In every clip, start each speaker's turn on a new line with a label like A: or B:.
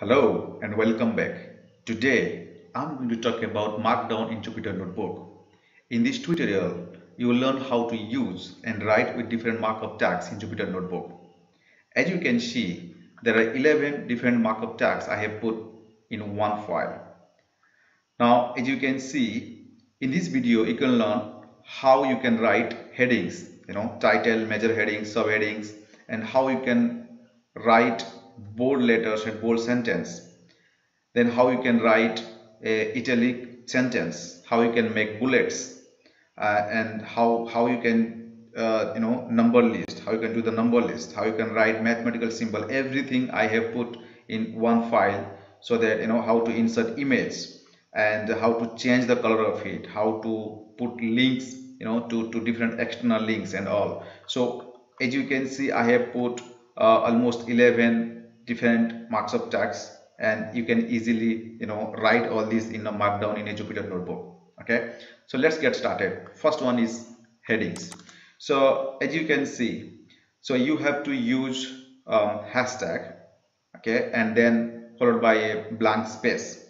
A: Hello and welcome back. Today I'm going to talk about Markdown in Jupyter Notebook. In this tutorial, you will learn how to use and write with different markup tags in Jupyter Notebook. As you can see, there are 11 different markup tags I have put in one file. Now, as you can see, in this video, you can learn how you can write headings, you know, title, major headings, subheadings, and how you can write bold letters and bold sentence. Then how you can write a italic sentence how you can make bullets uh, and how how you can uh, you know number list how you can do the number list how you can write mathematical symbol everything i have put in one file so that you know how to insert image and how to change the color of it how to put links you know to to different external links and all. So as you can see i have put uh, almost 11 different markup tags and you can easily you know write all these in a markdown in a Jupyter notebook okay? So let's get started. First one is headings. So as you can see so you have to use um, hashtag okay and then followed by a blank space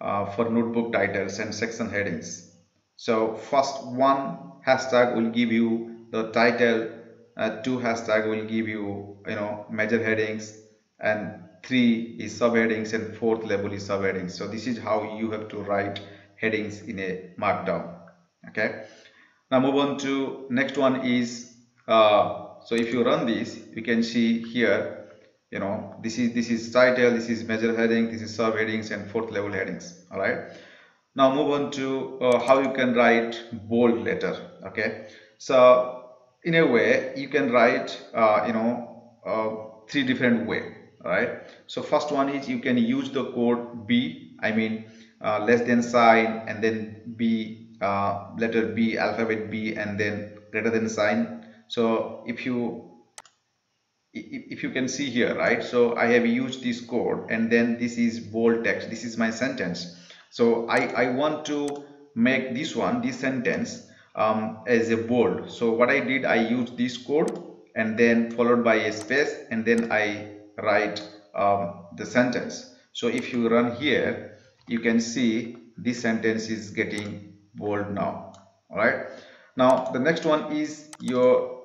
A: uh, for notebook titles and section headings. So first one hashtag will give you the title uh, two hashtag will give you you know major headings and three is subheadings and fourth label is subheadings. So this is how you have to write headings in a markdown. Okay? Now move on to next one is uh, so if you run this you can see here you know this is this is title this is major heading this is subheadings and fourth level headings. All right? Now move on to uh, how you can write bold letter. Okay? So in a way you can write uh, you know uh, three different way right so first one is you can use the code b i mean uh, less than sign and then b uh, letter b alphabet b and then greater than sign. So if you if you can see here right? So i have used this code and then this is bold text. This is my sentence. So i i want to make this one this sentence um, as a bold. So what i did i used this code and then followed by a space and then i write um, the sentence. So if you run here you can see this sentence is getting bold now. All right now the next one is your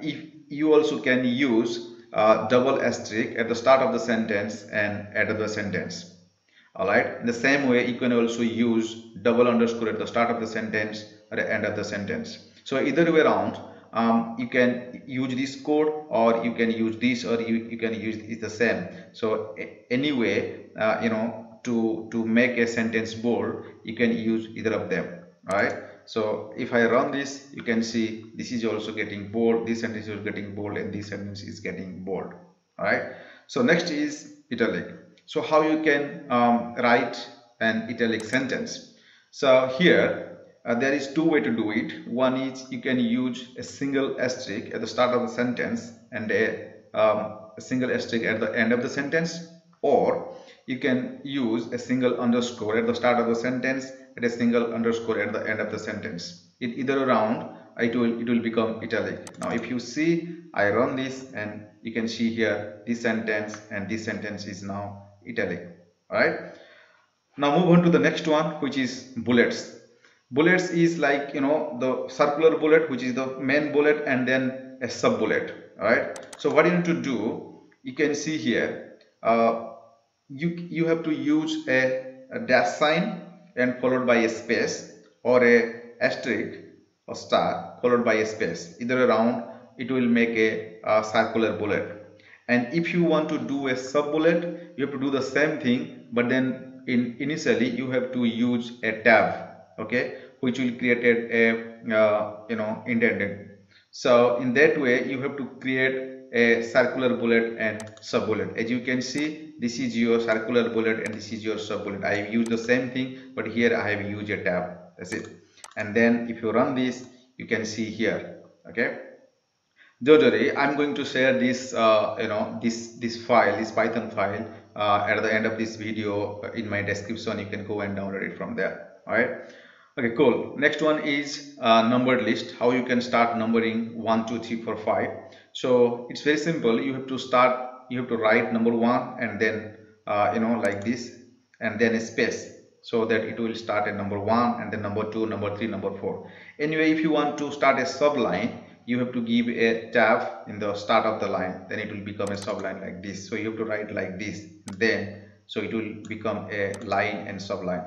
A: if you also can use uh, double asterisk at the start of the sentence and of the sentence. All right in the same way you can also use double underscore at the start of the sentence at the end of the sentence. So either way around um, you can use this code or you can use this or you, you can use it's the same. So anyway uh, you know to to make a sentence bold you can use either of them right? So if i run this you can see this is also getting bold this sentence is getting bold and this sentence is getting bold right? So next is italic. So how you can um, write an italic sentence? So here uh, there is two way to do it. One is you can use a single asterisk at the start of the sentence and a, um, a single asterisk at the end of the sentence. Or you can use a single underscore at the start of the sentence and a single underscore at the end of the sentence. It either around it will it will become italic. Now if you see i run this and you can see here this sentence and this sentence is now italic. All right? Now move on to the next one which is bullets bullets is like you know the circular bullet which is the main bullet and then a sub bullet right? So what you need to do you can see here uh, you you have to use a, a, dash sign and followed by a space or a asterisk or star followed by a space. Either around it will make a, a circular bullet. And if you want to do a sub bullet you have to do the same thing but then in initially you have to use a tab okay which will create a uh, you know indented so in that way you have to create a circular bullet and sub bullet as you can see this is your circular bullet and this is your sub bullet i have used the same thing but here i have used a tab. That's it. And then if you run this you can see here okay? Worry i'm going to share this uh, you know this this file this python file uh, at the end of this video in my description. You can go and download it from there. All right okay cool. Next one is uh, numbered list how you can start numbering 1 2 3 4 5 so it's very simple. You have to start you have to write number one and then uh, you know like this and then a space so that it will start at number one and then number two number three number four. Anyway if you want to start a subline you have to give a tab in the start of the line. Then it will become a subline like this. So you have to write like this. Then so it will become a line and subline.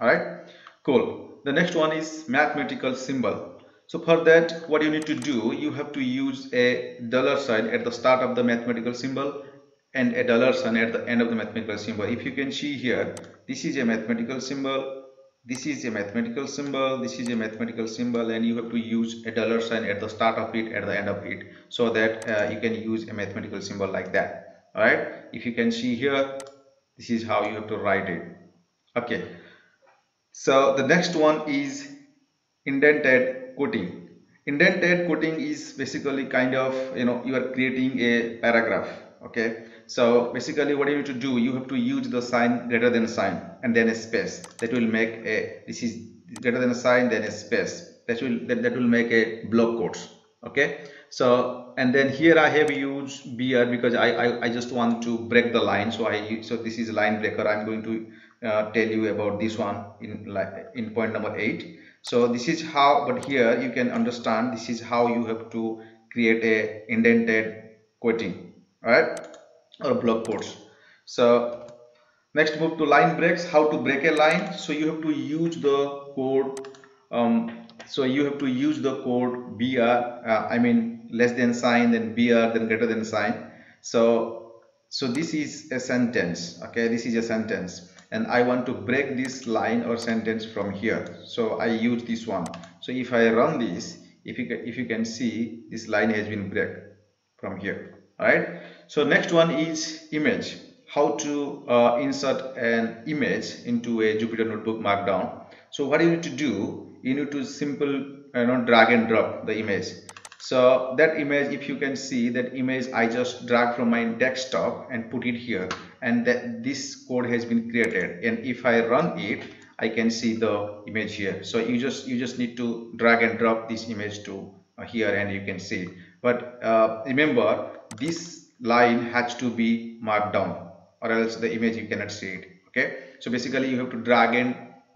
A: All right? Cool the next one is mathematical symbol. So for that what you need to do you have to use a dollar sign at the start of the mathematical symbol and a dollar sign at the end of the mathematical symbol. If you can see here this is a mathematical symbol this is a mathematical symbol this is a mathematical symbol and you have to use a dollar sign at the start of it at the end of it so that uh, you can use a mathematical symbol like that. All right? If you can see here this is how you have to write it. Okay so the next one is indented quoting indented quoting is basically kind of you know you are creating a paragraph okay? So basically what you need to do you have to use the sign greater than sign and then a space. That will make a this is greater than a sign then a space. That will that, that will make a block quotes okay? So and then here I have used BR because I, I, I just want to break the line. So I so this is a line breaker. I'm going to uh, tell you about this one in like in point number eight. So this is how but here you can understand this is how you have to create a indented quoting right? Or block quotes so next move to line breaks how to break a line. So you have to use the code um, so you have to use the code br uh, i mean less than sign then br then greater than sign. So so this is a sentence okay? This is a sentence and i want to break this line or sentence from here. So i use this one. So if i run this if you if you can see this line has been break from here all right so next one is image. How to uh, insert an image into a Jupyter notebook markdown. So what you need to do you need to simple you know drag and drop the image. So that image if you can see that image I just drag from my desktop and put it here and that this code has been created. And if I run it I can see the image here. So you just you just need to drag and drop this image to uh, here and you can see but uh, remember this line has to be marked down or else the image you cannot see it. Okay? So basically you have to drag and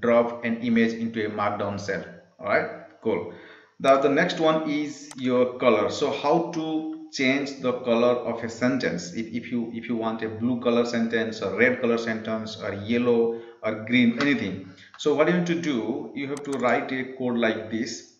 A: drop an image into a markdown cell. All right cool. The, the next one is your color. So how to change the color of a sentence. If, if you if you want a blue color sentence or red color sentence or yellow or green anything. So what you need to do you have to write a code like this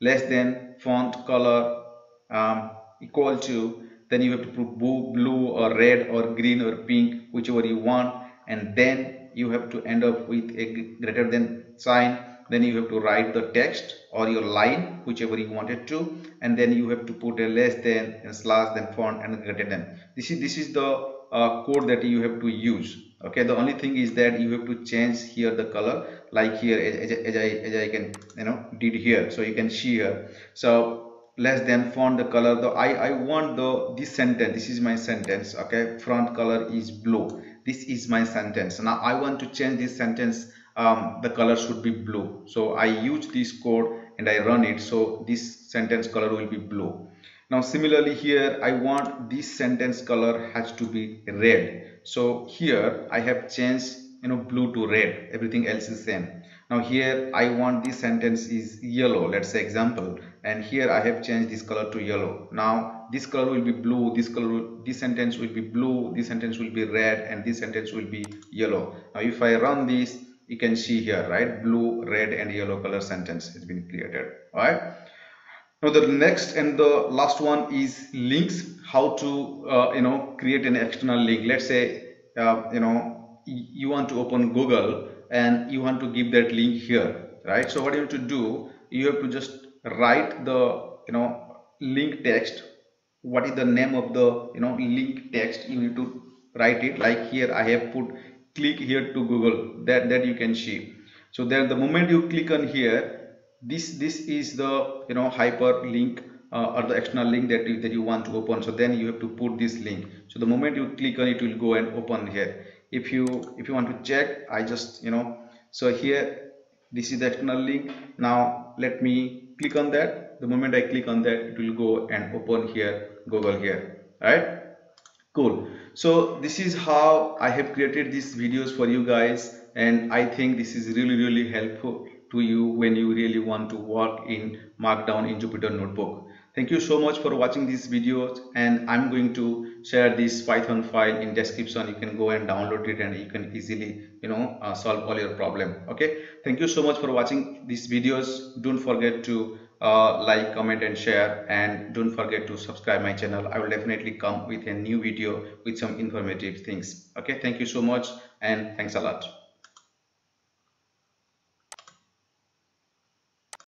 A: less than font color um, equal to then you have to put blue or red or green or pink whichever you want and then you have to end up with a greater than sign then you have to write the text or your line whichever you wanted to. And then you have to put a less than and slash then font and greater than. This is this is the uh, code that you have to use. Okay? The only thing is that you have to change here the color. Like here as, as, I, as I can you know did here. So you can see here. So less than font the color the I, I want the this sentence. This is my sentence. Okay? Font color is blue. This is my sentence. Now I want to change this sentence um, the color should be blue. So I use this code and I run it. So this sentence color will be blue. Now similarly here I want this sentence color has to be red. So here I have changed you know blue to red. Everything else is same. Now here I want this sentence is yellow. Let's say example. And here I have changed this color to yellow. Now this color will be blue. This color this sentence will be blue. This sentence will be red. And this sentence will be yellow. Now if I run this you can see here right? Blue red and yellow color sentence has been created. All right now the next and the last one is links. How to uh, you know create an external link. Let's say uh, you know you want to open Google and you want to give that link here right? So what you have to do you have to just write the you know link text. What is the name of the you know link text? You need to write it like here. I have put click here to google that that you can see. So then the moment you click on here this this is the you know hyperlink uh, or the external link that you, that you want to open. So then you have to put this link. So the moment you click on it will go and open here. If you if you want to check i just you know so here this is the external link. Now let me click on that. The moment I click on that it will go and open here Google here. Right? Cool so this is how i have created these videos for you guys and i think this is really really helpful to you when you really want to work in markdown in jupyter notebook. Thank you so much for watching these videos and i'm going to share this python file in description. You can go and download it and you can easily you know uh, solve all your problem okay? Thank you so much for watching these videos. Don't forget to uh, like comment and share. And don't forget to subscribe my channel. I will definitely come with a new video with some informative things. Okay thank you so much and thanks a lot